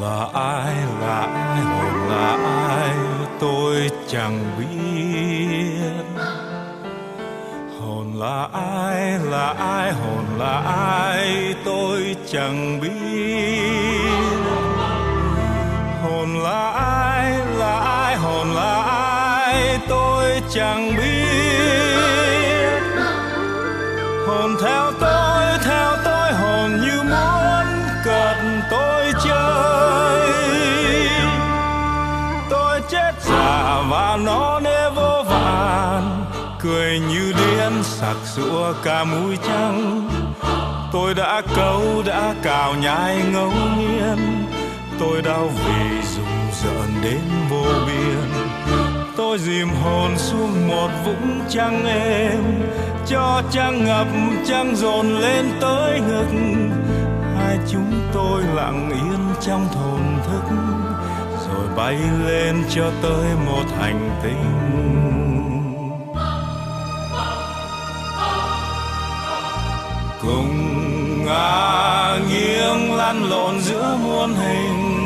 là ai là ai hồn là ai, tôi chẳng biết. Hồn là ai là ai, hồn là ai, tôi chẳng biết. Hồn là ai là ai, hồn là ai, tôi chẳng biết. Như điên sặc sụa cả mũi trắng. Tôi đã câu đã cào nhai ngẫu nhiên tôi đau vì rùng rợn đến vô biên. Tôi dìm hồn xuống một vũng trăng êm. Cho trăng ngập, trăng dồn lên tới ngực. Hai chúng tôi lặng yên trong thồn thức. Rồi bay lên cho tới một hành tinh. Cùng ngả nghiêng lăn lộn giữa muôn hình.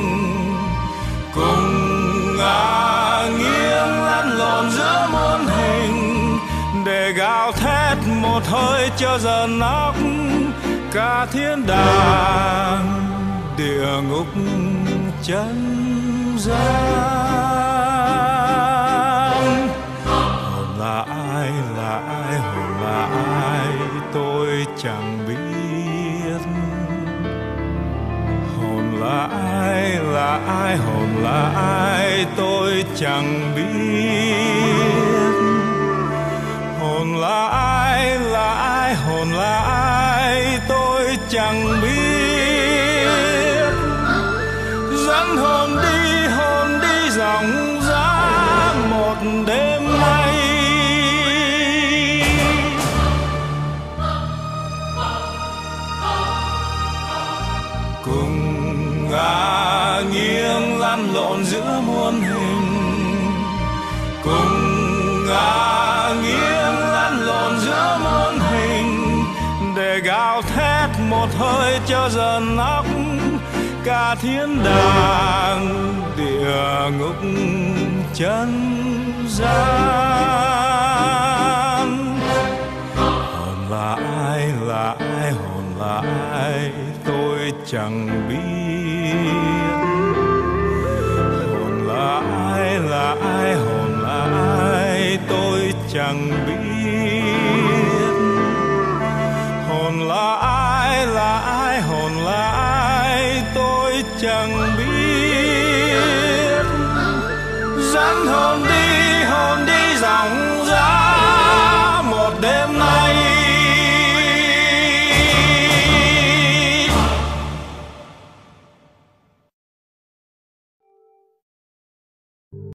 Cùng ngả nghiêng lăn lộn giữa muôn hình. Để gào thét một hơi cho giờ nóc cả thiên đàng, địa ngục chân gian. Tôi chẳng biết. Hồn là ai là ai, hồn là ai, tôi chẳng biết. Dẫn hồn đi hồn đi dòng giá một đêm nay. Cùng ngả nghiêng lăn lộn giữa muôn hình cùng ngả nghiêng lăn lộn giữa muôn hình. Để gào thét một hơi cho giờ nóc, cả thiên đàng địa ngục chân gian. Hồn là ai là ai, hồn là ai, tôi chẳng biết. Tôi